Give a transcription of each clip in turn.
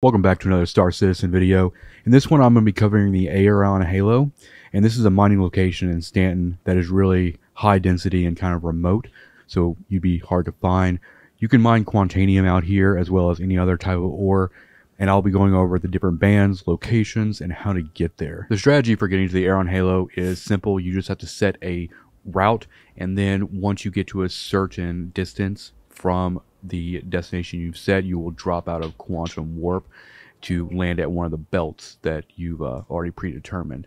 Welcome back to another Star Citizen video. In this one I'm going to be covering the Aaron Halo and this is a mining location in Stanton that is really high density and kind of remote so you'd be hard to find. You can mine Quantanium out here as well as any other type of ore and I'll be going over the different bands, locations, and how to get there. The strategy for getting to the Aaron Halo is simple. You just have to set a route and then once you get to a certain distance from the destination you've set, you will drop out of quantum warp to land at one of the belts that you've uh, already predetermined.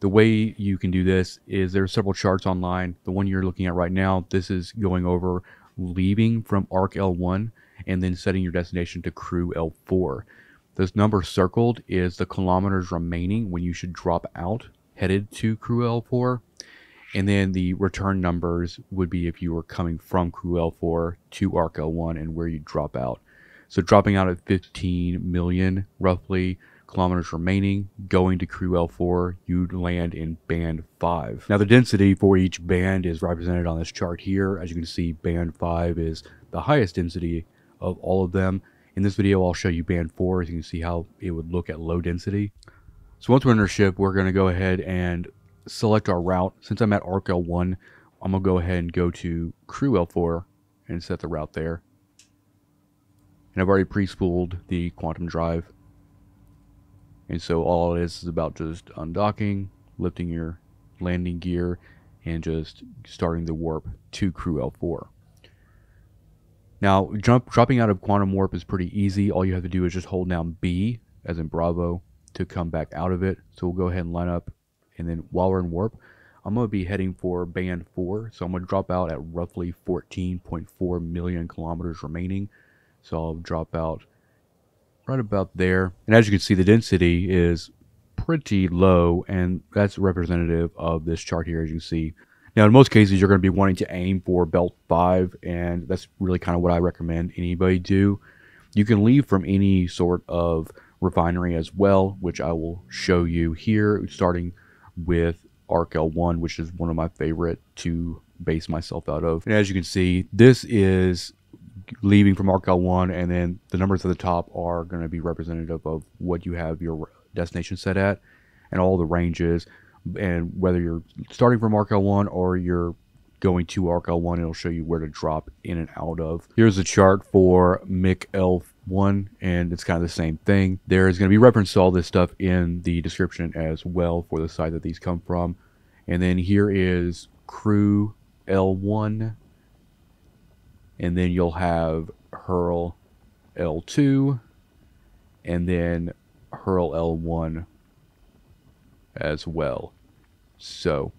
The way you can do this is there are several charts online. The one you're looking at right now, this is going over leaving from ARC L1 and then setting your destination to CRU L4. This number circled is the kilometers remaining when you should drop out headed to CRU L4 and then the return numbers would be if you were coming from CRU L4 to ARC L1 and where you drop out. So dropping out at 15 million roughly kilometers remaining, going to CRU L4, you'd land in band 5. Now the density for each band is represented on this chart here. As you can see, band 5 is the highest density of all of them. In this video, I'll show you band 4 as you can see how it would look at low density. So once we're in our ship, we're going to go ahead and select our route. Since I'm at ARC L1, I'm going to go ahead and go to CRU L4 and set the route there. And I've already pre-spooled the quantum drive. And so all it is is about just undocking, lifting your landing gear, and just starting the warp to CRU L4. Now, jump, dropping out of quantum warp is pretty easy. All you have to do is just hold down B, as in Bravo, to come back out of it. So we'll go ahead and line up and then while we're in warp, I'm going to be heading for band 4. So I'm going to drop out at roughly 14.4 million kilometers remaining. So I'll drop out right about there. And as you can see, the density is pretty low, and that's representative of this chart here, as you can see. Now, in most cases, you're going to be wanting to aim for belt 5, and that's really kind of what I recommend anybody do. You can leave from any sort of refinery as well, which I will show you here, starting with ARC L1, which is one of my favorite to base myself out of. And as you can see, this is leaving from ARC L1, and then the numbers at the top are going to be representative of what you have your destination set at, and all the ranges, and whether you're starting from ARC L1 or you're going to ARC L1, it'll show you where to drop in and out of. Here's a chart for MIC L one, and it's kind of the same thing. There is going to be reference to all this stuff in the description as well for the site that these come from. And then here is CRU L1, and then you'll have HUR L2, and then HUR L1 as well. So,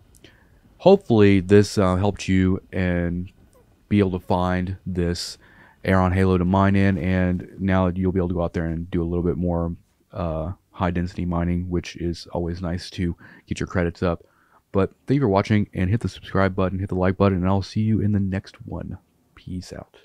hopefully this uh, helped you and be able to find this Aaron Halo to mine in, and now you'll be able to go out there and do a little bit more uh, high density mining, which is always nice to get your credits up. But thank you for watching, and hit the subscribe button, hit the like button, and I'll see you in the next one. Peace out.